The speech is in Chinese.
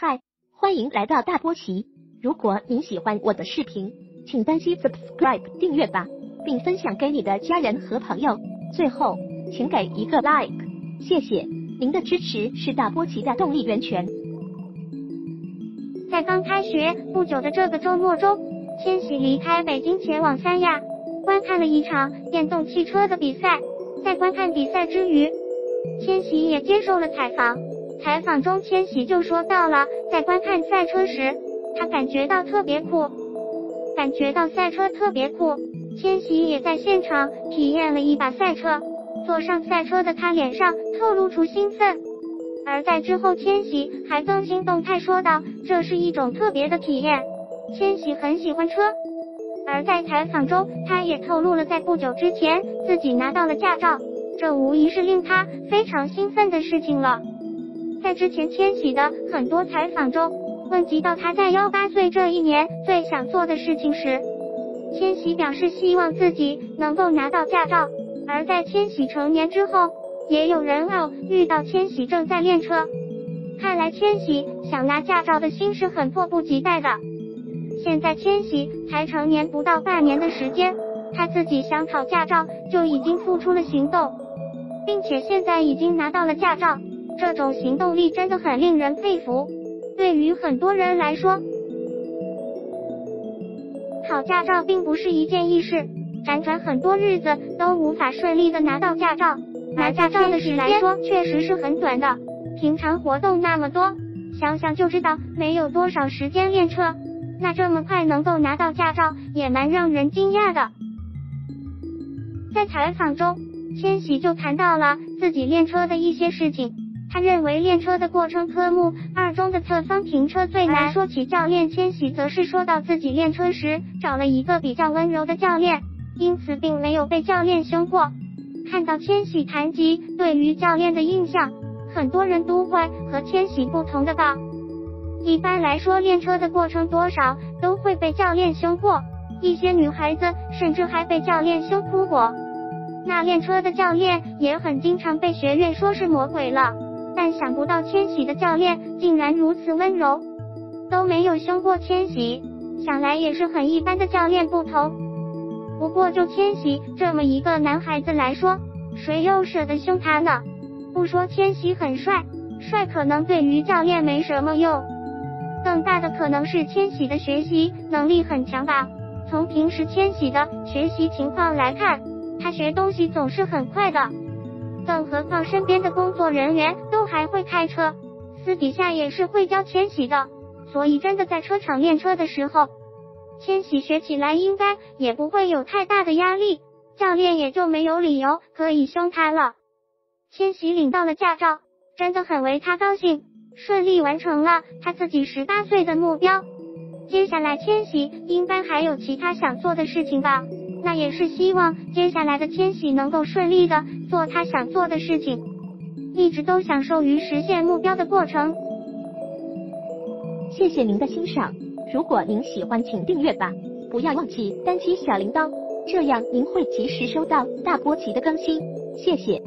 嗨，欢迎来到大波奇。如果您喜欢我的视频，请单击 subscribe 订阅吧，并分享给你的家人和朋友。最后，请给一个 like，谢谢您的支持是大波奇的动力源泉。在刚开学不久的这个周末中，千玺离开北京前往三亚，观看了一场电动汽车的比赛。在观看比赛之余，千玺也接受了采访。采访中，千玺就说到了，在观看赛车时，他感觉到特别酷，感觉到赛车特别酷。千玺也在现场体验了一把赛车，坐上赛车的他脸上透露出兴奋。而在之后，千玺还更新动态说道，这是一种特别的体验。千玺很喜欢车。而在采访中，他也透露了在不久之前自己拿到了驾照，这无疑是令他非常兴奋的事情了。在之前千玺的很多采访中，问及到他在幺八岁这一年最想做的事情时，千玺表示希望自己能够拿到驾照。而在千玺成年之后，也有人偶遇到千玺正在练车，看来千玺想拿驾照的心是很迫不及待的。现在千玺才成年不到半年的时间，他自己想考驾照就已经付出了行动，并且现在已经拿到了驾照，这种行动力真的很令人佩服。对于很多人来说，考驾照并不是一件易事，辗转很多日子都无法顺利的拿到驾照。拿驾照的时间确实是很短的，平常活动那么多，想想就知道没有多少时间练车。那这么快能够拿到驾照，也蛮让人惊讶的。在采访中，千玺就谈到了自己练车的一些事情。他认为练车的过程科目二中的侧方停车最难。说起教练，千玺则是说到自己练车时找了一个比较温柔的教练，因此并没有被教练凶过。看到千玺谈及对于教练的印象，很多人都会和千玺不同的道。一般来说，练车的过程多少都会被教练凶过，一些女孩子甚至还被教练凶哭过。那练车的教练也很经常被学院说是魔鬼了。但想不到千玺的教练竟然如此温柔，都没有凶过千玺，想来也是很一般的教练不同。不过就千玺这么一个男孩子来说，谁又舍得凶他呢？不说千玺很帅，帅可能对于教练没什么用。更大的可能是千玺的学习能力很强吧。从平时千玺的学习情况来看，他学东西总是很快的。更何况身边的工作人员还会开车，私底下也是会教千玺的。所以真的在车场练车的时候，千玺学起来应该也不会有太大的压力，教练也就没有理由可以凶他了。千玺领到了驾照，真的很为他高兴。顺利完成了他自己十八岁的目标，接下来千玺应该还有其他想做的事情吧？那也是希望接下来的千玺能够顺利的做他想做的事情，一直都享受于实现目标的过程。谢谢您的欣赏，如果您喜欢，请订阅吧，不要忘记单击小铃铛，这样您会及时收到大波奇的更新。谢谢。